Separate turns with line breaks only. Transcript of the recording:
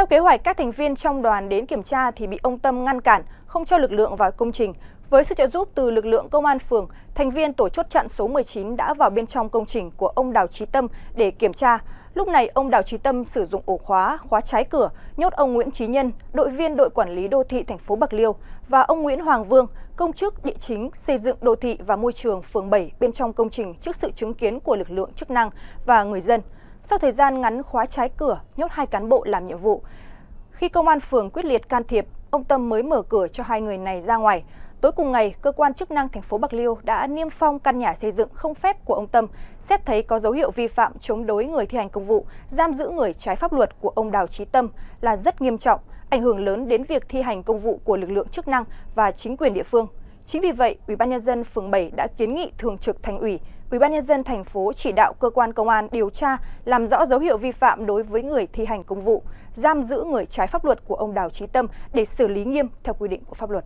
Theo kế hoạch, các thành viên trong đoàn đến kiểm tra thì bị ông Tâm ngăn cản, không cho lực lượng vào công trình. Với sự trợ giúp từ lực lượng công an phường, thành viên tổ chốt chặn số 19 đã vào bên trong công trình của ông Đào Trí Tâm để kiểm tra. Lúc này, ông Đào Trí Tâm sử dụng ổ khóa, khóa trái cửa, nhốt ông Nguyễn Trí Nhân, đội viên đội quản lý đô thị thành phố Bạc Liêu và ông Nguyễn Hoàng Vương, công chức địa chính xây dựng đô thị và môi trường phường 7 bên trong công trình trước sự chứng kiến của lực lượng chức năng và người dân. Sau thời gian ngắn khóa trái cửa, nhốt hai cán bộ làm nhiệm vụ. Khi công an phường quyết liệt can thiệp, ông Tâm mới mở cửa cho hai người này ra ngoài. Tối cùng ngày, cơ quan chức năng thành phố Bạc Liêu đã niêm phong căn nhà xây dựng không phép của ông Tâm, xét thấy có dấu hiệu vi phạm chống đối người thi hành công vụ, giam giữ người trái pháp luật của ông Đào trí Tâm là rất nghiêm trọng, ảnh hưởng lớn đến việc thi hành công vụ của lực lượng chức năng và chính quyền địa phương. Chính vì vậy, Ủy ban nhân dân phường 7 đã kiến nghị thường trực thành ủy, Ủy ban nhân dân thành phố chỉ đạo cơ quan công an điều tra làm rõ dấu hiệu vi phạm đối với người thi hành công vụ, giam giữ người trái pháp luật của ông Đào Chí Tâm để xử lý nghiêm theo quy định của pháp luật.